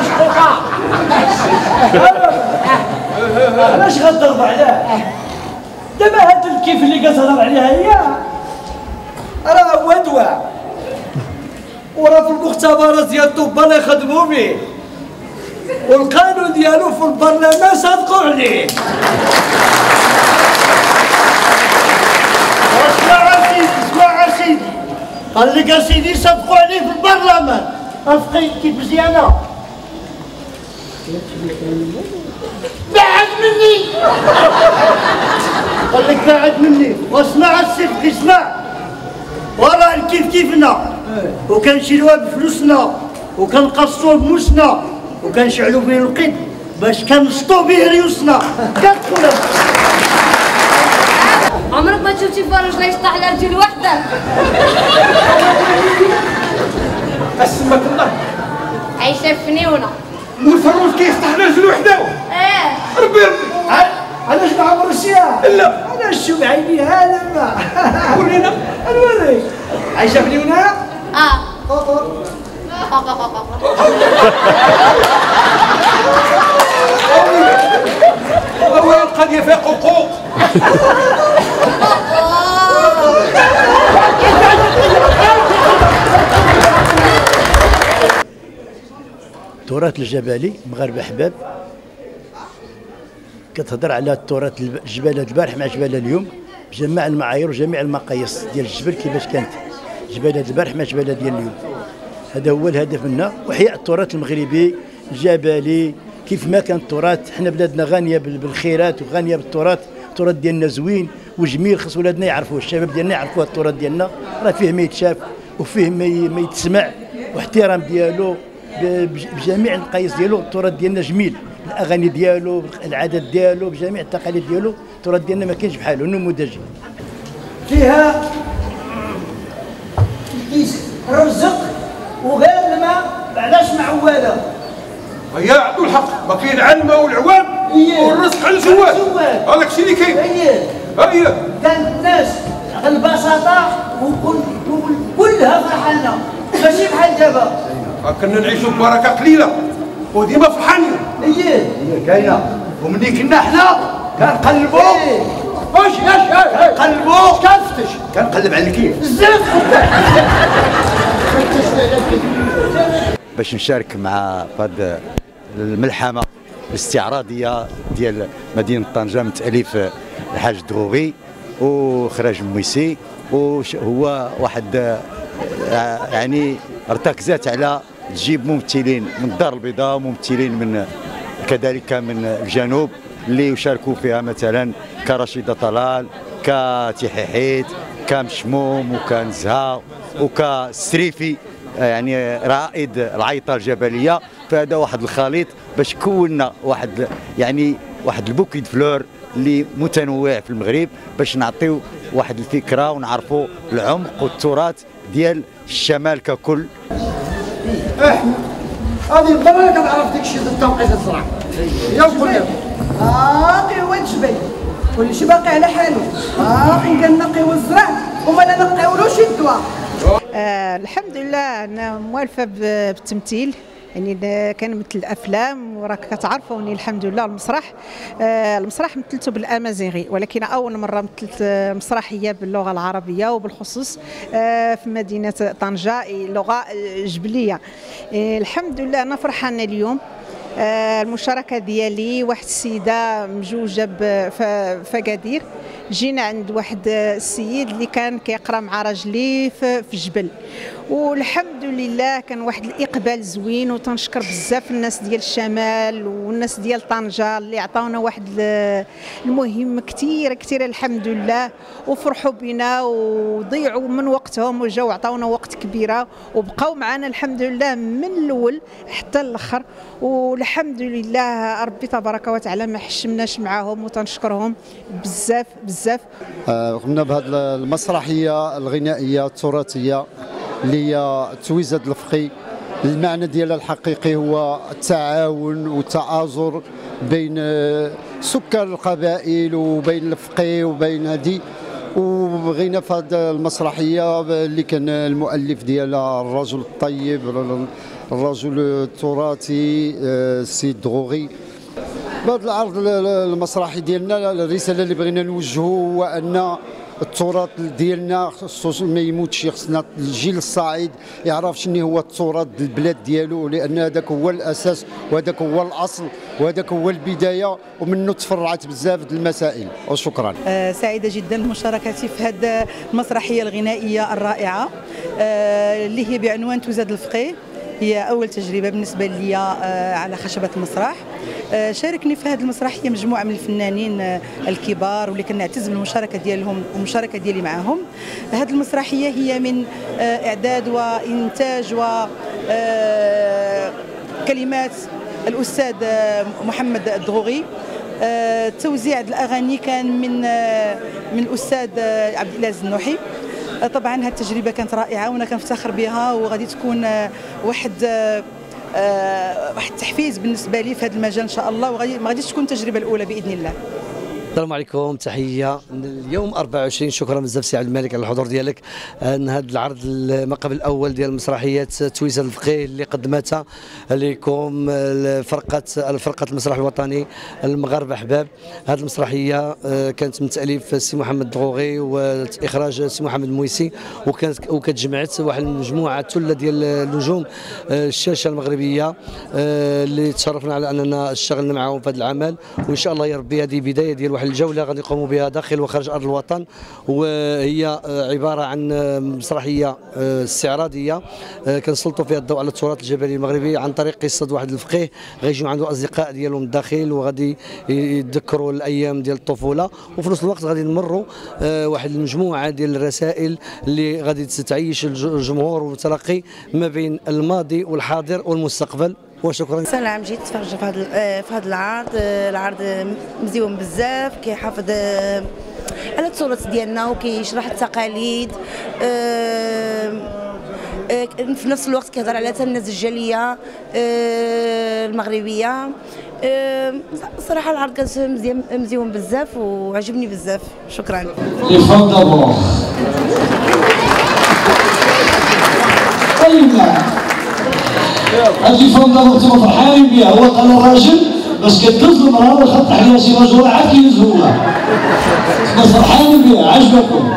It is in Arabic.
مشقوقه علاش غضرب عليه دابا هاد الكيف اللي كتهضر عليها هي؟ راه هو دواء وراه في المختبرات ديال طب اللي يخدموا به. والقانون ديالو في البرلمان صادقوا عليه. اسمع سيدي اسمع سيدي. قال لك سيدي صدقوا عليه في البرلمان افقي كيف مزيانه بعد مني قال لك بعد مني واسمع الصدق اسمع وراه كيف كيفنا وكنشيلوها بفلوسنا وكنقصوه بموسنا وكنشعلوا به القيد باش كنشطوا به ريوسنا كتقول عمرك ما شفتي فرج لا يشطح على رجل وحده اسمك الله عايشه في فنيونه والفروج كيفتح على رجل وحده آه ربي ربي. علاش ما عمر الشيا لا علاش شو بعيني هذا ما. ورينا نوريك عايشه في اليونان آه. هو قد يفيق حقوق التراث الجبلي مغاربة أحباب. كتهضر على التراث الجبال البارح مع جبال اليوم بجميع المعايير وجميع المقاييس ديال الجبل كيفاش كانت. جبال البارح مع جبال ديال اليوم. هذا هو الهدف منا. واحياء التراث المغربي الجبلي كيف ما كان التراث. حنا بلادنا غانية بال- بالخيرات وغانية بالتراث. التراث ديالنا زوين وجميل خص ولادنا يعرفوه. الشباب ديالنا يعرفوا التراث ديالنا. راه فيه ما يتشاف وفيه ما يتسمع واحترام ديالو. بجميع المقاييس ديالو التراث ديالنا جميل. الأغاني ديالو العادات ديالو بجميع التقاليد ديالو التراث ديالنا ما كاينش بحاله نموذجي فيها رزق وغير الماء بعداش معوله يا عبد الحق. ما كاين علمة والعوام إيه. والرزق على على الزوال. هذاك الشيء اللي كاين. هي هيا. كانت الناس البساطة وكل كل- كلها فرحانة. ماشي بحال دابا. كنا نعيشوا ببركة قليلة. وديما فرحانين هي كاينة. ومني كنا حنا كنقلبوا إيه. اش اش قلبوا كنفتش كنقلب على الكيف. بزاف باش نشارك مع هذه الملحمة الاستعراضيه ديال مدينة طنجة من تاليف الحاج دغوغي واخراج مويسي وهو واحد آه، يعني ارتكزات على تجيب ممثلين من الدار البيضاء وممثلين من كذلك من الجنوب اللي يشاركوا فيها مثلا كرشيدة طلال كتحيحيت كمشموم وكنزهة وكستريفي يعني رائد العيطة الجبلية. فهذا واحد الخليط باش كونا واحد يعني واحد ال bouquet fleurs اللي متنوع في المغرب باش نعطيو واحد الفكرة ونعرفوا العمق والتراث ديال الشمال ككل. هذه المره كنعرف داك الشيء ديال التوقيت الزرع. يا قول باقي هو الجبل كل شيء باقي على حاله. باقي كنقيو الزرع وما لا نقيولوش الدواء. آه الحمد لله أنا موالفة ب- بالتمثيل. يعني كنمثل الأفلام وراك كتعرفوني الحمد لله المسرح آه المسرح مثلته بالأمازيغي ولكن أول مرة مثلت مسرحية باللغة العربية وبالخصوص آه في مدينة طنجة لغة آه، جبلية. آه الحمد لله أنا فرحانة اليوم. آه، المشاركة ديالي واحد السيدة مجوجة بفقادير جينا عند واحد السيد اللي كان كيقرأ مع راجلي في الجبل والحمد لله كان واحد الإقبال زوين وتنشكر بزاف الناس ديال الشمال والناس ديال طنجة اللي عطاونا واحد ال- المهم كثير كثير الحمد لله. وفرحوا بنا وضيعوا من وقتهم وجاو عطاونا وقت كبيرة. وبقاو معنا الحمد لله من الأول حتى الأخر. والحمد لله ربي تبارك وتعالى ما حشمناش معاهم وتنشكرهم بزاف بزاف قمنا بهذه المسرحية الغنائية التراثية اللي هي تويزد الفقي. المعنى ديالها الحقيقي هو التعاون والتآزر بين آه، سكان القبائل وبين الفقي وبين هذه وبغينا في هذه المسرحية اللي كان المؤلف ديالها الرجل الطيب الرجل التراثي آه، السيد دغوغي بهذا العرض ال- ال- المسرحي ديالنا الرسالة اللي بغينا نوجهه هو أن التراث ديالنا خصوصا ما يموتش خصنا الجيل الصاعد يعرف شنو هو التراث البلاد ديالو لأن هذاك هو الأساس وهذاك هو الأصل وهذاك هو البداية ومنه تفرعت بزاف المسائل. وشكرا. آه، سعيدة جدا بمشاركتي في هذه المسرحية الغنائية الرائعة آه، اللي هي بعنوان توزاد الفقيه. هي أول تجربة بالنسبة لي آه، على خشبة المسرح. آه، شاركني في هذه المسرحية مجموعة من الفنانين آه، الكبار واللي كنعتز بالمشاركة ديالهم والمشاركة ديالي معهم هذه المسرحية هي من إعداد وإنتاج و كلمات الأستاذ محمد الدغوغي توزيع الأغاني كان من من الأستاذ عبد العزيز النوحي. طبعا هذه التجربه كانت رائعة وأنا كنفتخر بها وغادي تكون آه، واحد آه، آه، واحد التحفيز بالنسبة لي في هذا المجال إن شاء الله وغادي ما غاديش تكون التجربة الأولى بإذن الله. السلام عليكم تحية. اليوم 24 شكرا بزاف سي عبد الملك على الحضور ديالك. ان هذا العرض ما قبل الأول ديال مسرحيات تويزه الفقيه اللي قدمتها لكم فرقه الفرقه المسرح الوطني المغاربة أحباب. هذه المسرحية آه، كانت من تأليف السي محمد دغوغي وإخراج السي محمد مويسي وكانت وكتجمعت واحد المجموعة ثلة ديال النجوم آه، الشاشة المغربية آه، اللي تشرفنا على أننا اشتغلنا معهم في هذا العمل. وإن شاء الله يا ربي هذه بداية ديال واحد الجولة غادي نقوموا بها داخل وخارج أرض الوطن وهي آه، عبارة عن آه، مسرحية آه، استعراضية. كنسلطوا فيها الضوء على التراث الجبلي المغربي عن طريق قصة واحد الفقيه غيجيو عنده أصدقاء ديالهم الداخل وغادي يتذكروا الأيام ديال الطفولة. وفي نفس الوقت غادي نمروا واحد المجموعة ديال الرسائل اللي غادي تعيش الج- الجمهور والتلقي ما بين الماضي والحاضر والمستقبل. وشكرا. سلام جيت تفرج في هذا آه، في هذا العرض. آه، العرض مزيون بزاف كيحافظ آه، على التراث ديالنا وكيشرح التقاليد. في نفس الوقت كيهضر على الناس الجالية المغربية. صراحة العرض كان مزيان مزيون بزاف وعجبني بزاف. شكرا. هذه الفهم دابا أنتم فرحانين بها هو قال الراجل باش كدوز المراه وخط عليها شي هو بس فرحانين بها عجبكم.